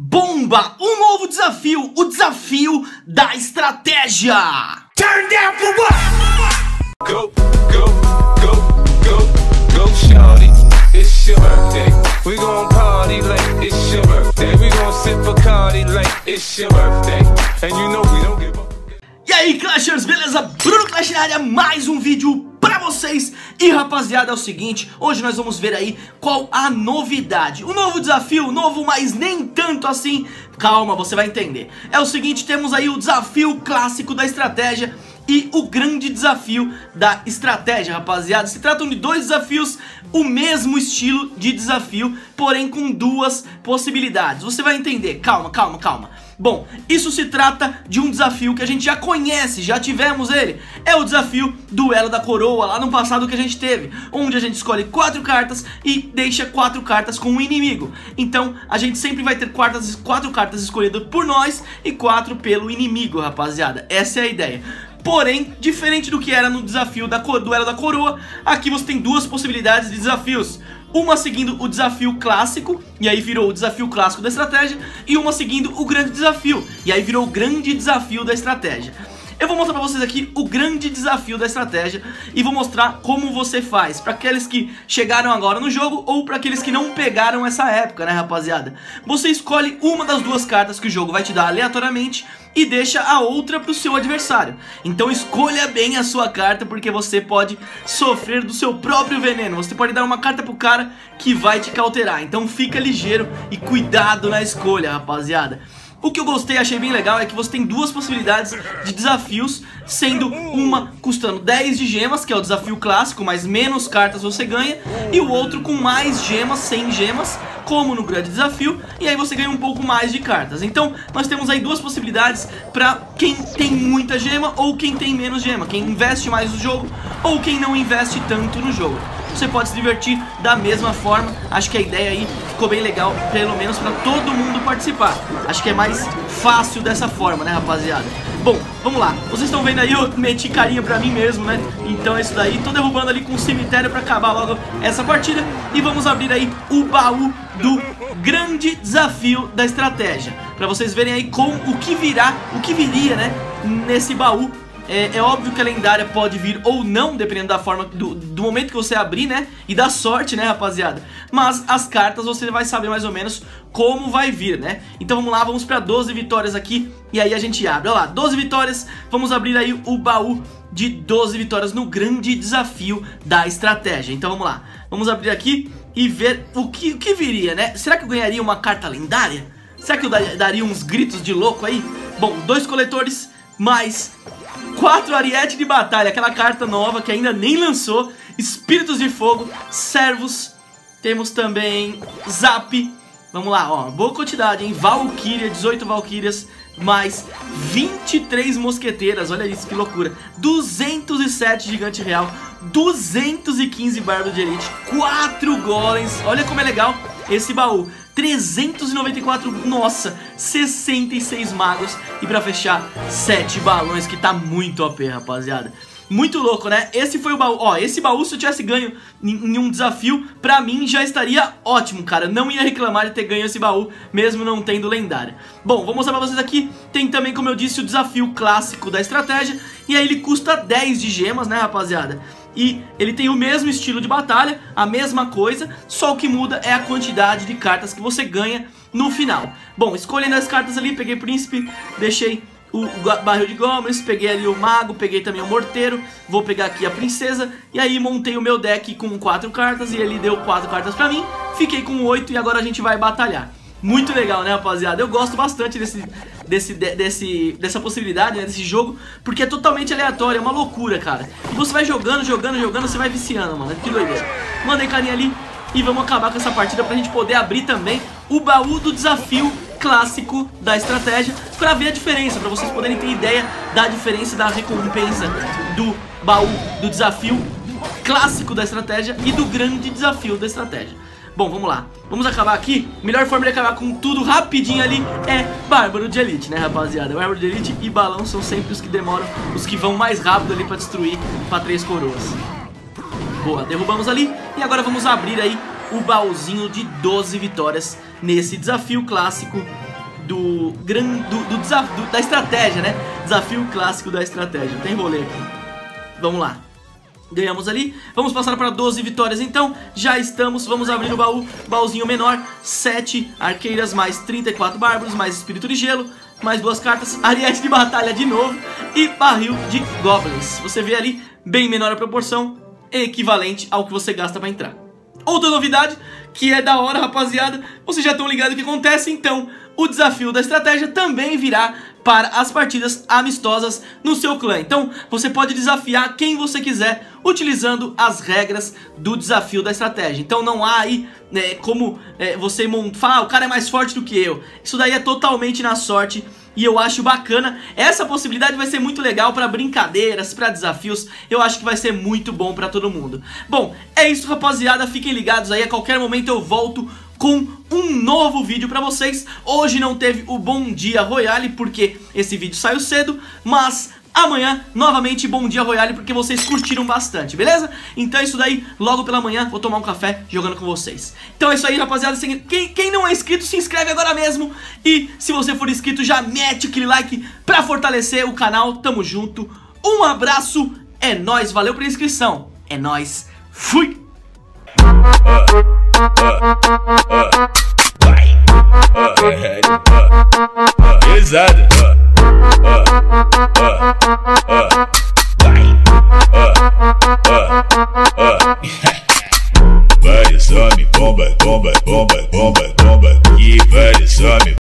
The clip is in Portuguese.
Bomba! Um novo desafio! O desafio da estratégia! Turn down for what? Go, go, go, go, go, shawty. It's your birthday. We gon' party like it's your birthday. We gon' sip Bacardi like it's your birthday. And you know we don't give up. E aí, Clashers, beleza? Bruno Clash na área, mais um vídeo vocês E rapaziada, é o seguinte, hoje nós vamos ver aí qual a novidade O novo desafio, novo, mas nem tanto assim Calma, você vai entender É o seguinte, temos aí o desafio clássico da estratégia e o grande desafio da estratégia, rapaziada. Se tratam de dois desafios, o mesmo estilo de desafio, porém com duas possibilidades. Você vai entender, calma, calma, calma. Bom, isso se trata de um desafio que a gente já conhece, já tivemos ele. É o desafio Duelo da Coroa, lá no passado que a gente teve, onde a gente escolhe quatro cartas e deixa quatro cartas com o um inimigo. Então, a gente sempre vai ter quartas, quatro cartas escolhidas por nós e quatro pelo inimigo, rapaziada. Essa é a ideia. Porém, diferente do que era no desafio da Duelo da Coroa, aqui você tem duas possibilidades de desafios. Uma seguindo o desafio clássico, e aí virou o desafio clássico da estratégia, e uma seguindo o grande desafio, e aí virou o grande desafio da estratégia. Eu vou mostrar pra vocês aqui o grande desafio da estratégia e vou mostrar como você faz para aqueles que chegaram agora no jogo ou para aqueles que não pegaram essa época, né rapaziada? Você escolhe uma das duas cartas que o jogo vai te dar aleatoriamente e deixa a outra pro seu adversário. Então escolha bem a sua carta porque você pode sofrer do seu próprio veneno. Você pode dar uma carta pro cara que vai te cauterar. Então fica ligeiro e cuidado na escolha, rapaziada. O que eu gostei achei bem legal é que você tem duas possibilidades de desafios, sendo uma custando 10 de gemas, que é o desafio clássico, mas menos cartas você ganha, e o outro com mais gemas, 100 gemas, como no grande desafio, e aí você ganha um pouco mais de cartas. Então, nós temos aí duas possibilidades para quem tem muita gema ou quem tem menos gema, quem investe mais no jogo ou quem não investe tanto no jogo você pode se divertir da mesma forma. Acho que a ideia aí ficou bem legal, pelo menos para todo mundo participar. Acho que é mais fácil dessa forma, né, rapaziada? Bom, vamos lá. Vocês estão vendo aí, eu meti carinha pra mim mesmo, né? Então é isso daí. Tô derrubando ali com o cemitério pra acabar logo essa partida. E vamos abrir aí o baú do grande desafio da estratégia. Pra vocês verem aí com o que virá, o que viria, né? Nesse baú é, é, óbvio que a lendária pode vir ou não, dependendo da forma, do, do, momento que você abrir, né? E da sorte, né, rapaziada? Mas as cartas você vai saber mais ou menos como vai vir, né? Então vamos lá, vamos pra 12 vitórias aqui e aí a gente abre. Olha lá, 12 vitórias, vamos abrir aí o baú de 12 vitórias no grande desafio da estratégia. Então vamos lá, vamos abrir aqui e ver o que, o que viria, né? Será que eu ganharia uma carta lendária? Será que eu daria uns gritos de louco aí? Bom, dois coletores, mais 4 Ariete de Batalha, aquela carta nova que ainda nem lançou. Espíritos de Fogo, Servos. Temos também Zap. Vamos lá, ó, boa quantidade, hein? Valkyria, 18 Valkyrias, mais 23 Mosqueteiras, olha isso, que loucura. 207 Gigante Real, 215 Bardo de Elite, 4 Golems, olha como é legal esse baú. 394, nossa, 66 magos e pra fechar, 7 balões, que tá muito OP, rapaziada. Muito louco, né? Esse foi o baú. Ó, esse baú, se eu tivesse ganho em um desafio, pra mim já estaria ótimo, cara. Não ia reclamar de ter ganho esse baú, mesmo não tendo lendária. Bom, vou mostrar pra vocês aqui. Tem também, como eu disse, o desafio clássico da estratégia. E aí ele custa 10 de gemas, né, rapaziada? E ele tem o mesmo estilo de batalha, a mesma coisa, só o que muda é a quantidade de cartas que você ganha no final. Bom, escolhendo as cartas ali, peguei Príncipe, deixei o barril de goblins, peguei ali o mago, peguei também o morteiro, vou pegar aqui a princesa e aí montei o meu deck com quatro cartas e ele deu quatro cartas pra mim, fiquei com oito e agora a gente vai batalhar. Muito legal, né, rapaziada? Eu gosto bastante desse, desse, desse, dessa possibilidade, né, desse jogo, porque é totalmente aleatório, é uma loucura, cara. E você vai jogando, jogando, jogando, você vai viciando, mano. Que doideira. Mandei carinha ali e vamos acabar com essa partida pra gente poder abrir também o baú do desafio clássico da estratégia para ver a diferença, para vocês poderem ter ideia da diferença da recompensa do baú do desafio clássico da estratégia e do grande desafio da estratégia. Bom, vamos lá. Vamos acabar aqui. Melhor forma de acabar com tudo rapidinho ali é Bárbaro de Elite, né, rapaziada? Bárbaro de Elite e Balão são sempre os que demoram, os que vão mais rápido ali pra destruir pra três coroas. Boa, derrubamos ali. E agora vamos abrir aí o baúzinho de 12 vitórias nesse desafio clássico do, gran, do, do desafio, da estratégia, né? Desafio clássico da estratégia. Tem rolê aqui. Vamos lá. Ganhamos ali, vamos passar para 12 vitórias então, já estamos, vamos abrir o baú, baúzinho menor, 7 arqueiras, mais 34 bárbaros, mais espírito de gelo, mais duas cartas, ariete de batalha de novo. E barril de goblins. Você vê ali, bem menor a proporção, equivalente ao que você gasta para entrar. Outra novidade, que é da hora rapaziada, vocês já estão ligados o que acontece, então. O desafio da estratégia também virá para as partidas amistosas no seu clã. Então você pode desafiar quem você quiser utilizando as regras do desafio da estratégia. Então não há aí né, como é, você falar, ah, o cara é mais forte do que eu. Isso daí é totalmente na sorte e eu acho bacana. Essa possibilidade vai ser muito legal para brincadeiras, para desafios. Eu acho que vai ser muito bom para todo mundo. Bom, é isso rapaziada, fiquem ligados aí, a qualquer momento eu volto com um novo vídeo pra vocês Hoje não teve o Bom Dia Royale porque esse vídeo saiu cedo Mas amanhã, novamente, Bom Dia Royale porque vocês curtiram bastante, beleza? Então é isso daí, logo pela manhã vou tomar um café jogando com vocês Então é isso aí, rapaziada, quem, quem não é inscrito se inscreve agora mesmo E se você for inscrito já mete aquele like pra fortalecer o canal, tamo junto Um abraço, é nóis, valeu pela inscrição É nóis, fui! Pesada.